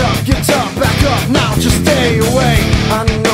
up, get up, back up now, just stay away.